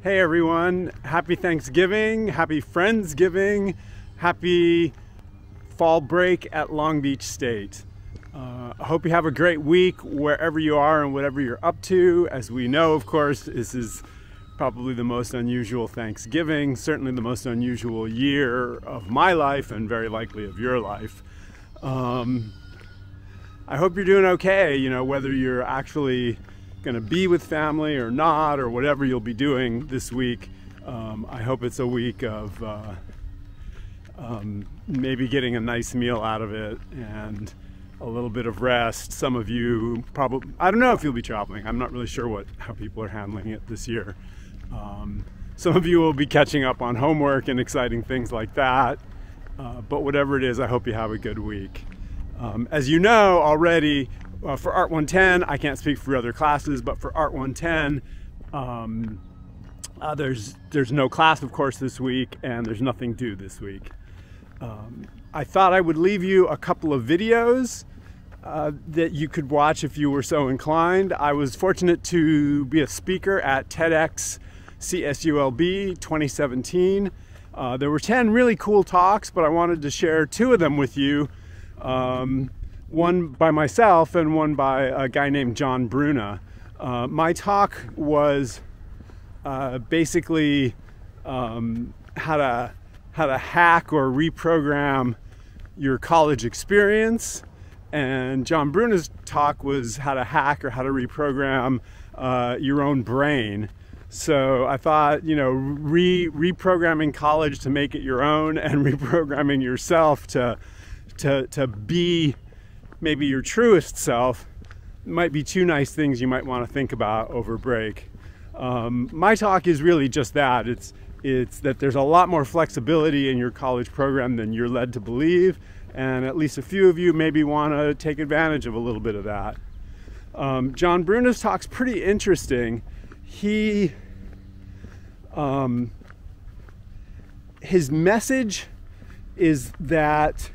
Hey everyone, happy Thanksgiving, happy Friendsgiving, happy fall break at Long Beach State. Uh, I hope you have a great week wherever you are and whatever you're up to. As we know, of course, this is probably the most unusual Thanksgiving, certainly the most unusual year of my life and very likely of your life. Um, I hope you're doing okay, you know, whether you're actually going to be with family or not, or whatever you'll be doing this week. Um, I hope it's a week of uh, um, maybe getting a nice meal out of it and a little bit of rest. Some of you probably, I don't know if you'll be traveling. I'm not really sure what how people are handling it this year. Um, some of you will be catching up on homework and exciting things like that. Uh, but whatever it is, I hope you have a good week. Um, as you know already, uh, for Art 110, I can't speak for other classes, but for Art 110, um, uh, there's there's no class, of course, this week, and there's nothing due this week. Um, I thought I would leave you a couple of videos uh, that you could watch if you were so inclined. I was fortunate to be a speaker at TEDx CSULB 2017. Uh, there were 10 really cool talks, but I wanted to share two of them with you. Um, one by myself and one by a guy named John Bruna. Uh, my talk was uh, basically um, how to how to hack or reprogram your college experience, and John Bruna's talk was how to hack or how to reprogram uh, your own brain. So I thought, you know, re reprogramming college to make it your own and reprogramming yourself to to to be maybe your truest self might be two nice things you might want to think about over break. Um, my talk is really just that. It's it's that there's a lot more flexibility in your college program than you're led to believe, and at least a few of you maybe want to take advantage of a little bit of that. Um, John Bruna's talk's pretty interesting. He um, his message is that,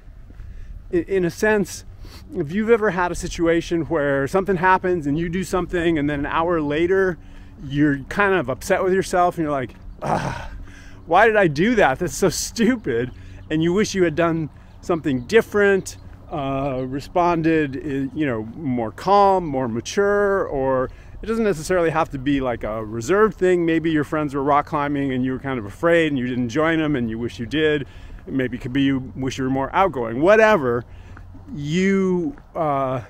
in a sense, if you've ever had a situation where something happens and you do something and then an hour later you're kind of upset with yourself and you're like, why did I do that? That's so stupid. And you wish you had done something different, uh, responded, uh, you know, more calm, more mature, or it doesn't necessarily have to be like a reserved thing. Maybe your friends were rock climbing and you were kind of afraid and you didn't join them and you wish you did. Maybe it could be you wish you were more outgoing. Whatever you uh,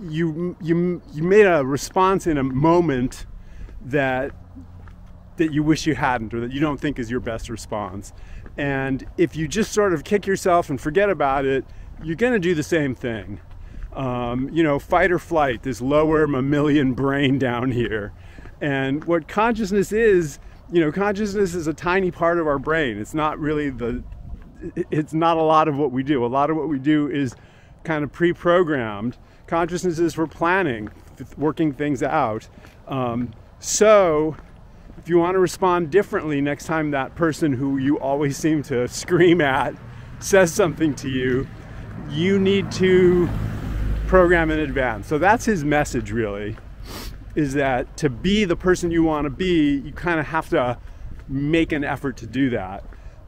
you you you made a response in a moment that that you wish you hadn't or that you don't think is your best response. And if you just sort of kick yourself and forget about it, you're going to do the same thing. Um, you know, fight or flight, this lower mammalian brain down here. And what consciousness is, you know, consciousness is a tiny part of our brain. It's not really the it's not a lot of what we do. A lot of what we do is kind of pre-programmed. Consciousness is for planning, working things out. Um, so if you want to respond differently next time that person who you always seem to scream at says something to you, you need to program in advance. So that's his message really, is that to be the person you want to be, you kind of have to make an effort to do that.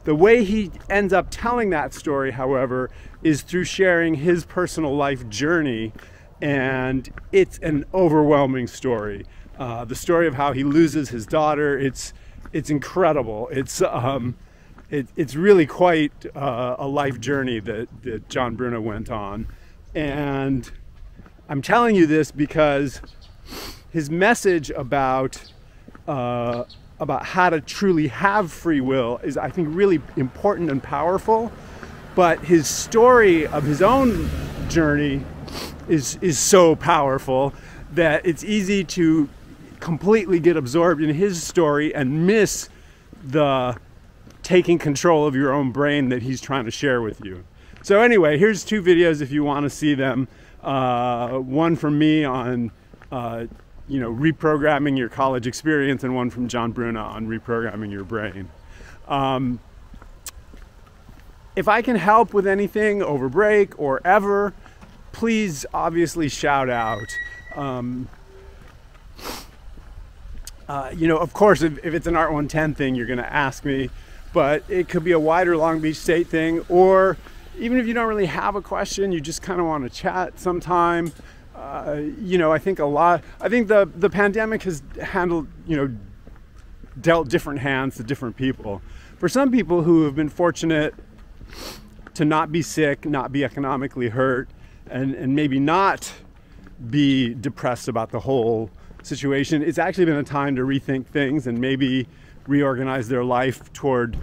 The way he ends up telling that story, however, is through sharing his personal life journey, and it's an overwhelming story. Uh, the story of how he loses his daughter, it's it's incredible. It's um, it, it's really quite uh, a life journey that, that John Bruna went on. And I'm telling you this because his message about uh, about how to truly have free will is, I think, really important and powerful. But his story of his own journey is, is so powerful that it's easy to completely get absorbed in his story and miss the taking control of your own brain that he's trying to share with you. So anyway, here's two videos if you want to see them. Uh, one from me on uh, you know, reprogramming your college experience, and one from John Bruna on reprogramming your brain. Um, if I can help with anything over break or ever, please obviously shout out. Um, Uh, you know, of course, if, if it's an Art 110 thing, you're going to ask me, but it could be a wider Long Beach State thing, or even if you don't really have a question, you just kind of want to chat sometime. Uh, you know, I think a lot. I think the the pandemic has handled, you know, dealt different hands to different people. For some people who have been fortunate to not be sick, not be economically hurt, and and maybe not be depressed about the whole situation, it's actually been a time to rethink things and maybe reorganize their life toward,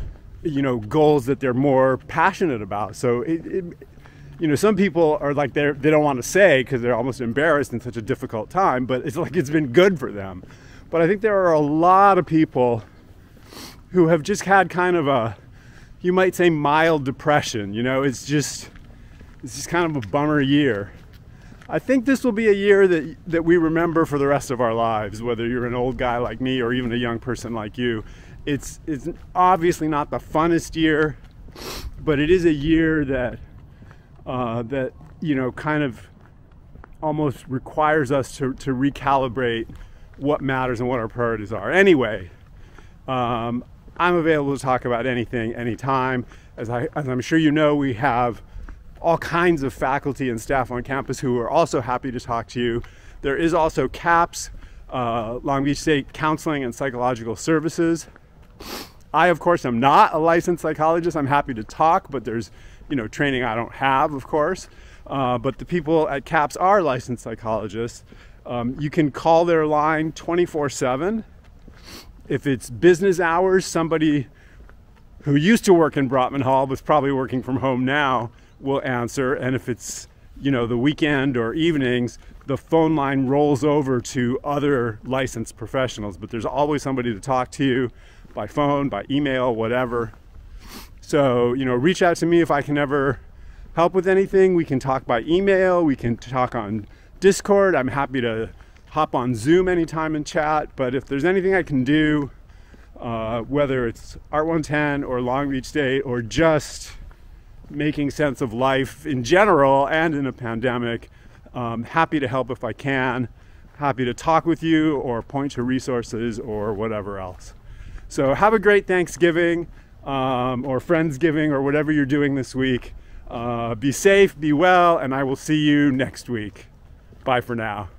you know, goals that they're more passionate about. So it, it you know, some people are like they they don't want to say because they're almost embarrassed in such a difficult time, but it's like it's been good for them. But I think there are a lot of people who have just had kind of a, you might say, mild depression. You know, it's just it's just kind of a bummer year. I think this will be a year that, that we remember for the rest of our lives, whether you're an old guy like me or even a young person like you. It's, it's obviously not the funnest year, but it is a year that, uh, that you know, kind of almost requires us to, to recalibrate what matters and what our priorities are. Anyway, um, I'm available to talk about anything, anytime. As, I, as I'm sure you know, we have all kinds of faculty and staff on campus who are also happy to talk to you. There is also CAPS, uh, Long Beach State Counseling and Psychological Services. I, of course, am not a licensed psychologist. I'm happy to talk, but there's, you know, training I don't have, of course. Uh, but the people at CAPS are licensed psychologists. Um, you can call their line 24 7. If it's business hours, somebody who used to work in Brotman Hall but is probably working from home now will answer. And if it's, you know, the weekend or evenings, the phone line rolls over to other licensed professionals. But there's always somebody to talk to you by phone, by email, whatever. So, you know, reach out to me if I can ever help with anything. We can talk by email, we can talk on Discord. I'm happy to hop on Zoom anytime and chat. But if there's anything I can do, uh, whether it's Art 110 or Long Beach State or just making sense of life in general and in a pandemic. Um, happy to help if I can. Happy to talk with you or point to resources or whatever else. So have a great Thanksgiving um, or Friendsgiving or whatever you're doing this week. Uh, be safe, be well, and I will see you next week. Bye for now.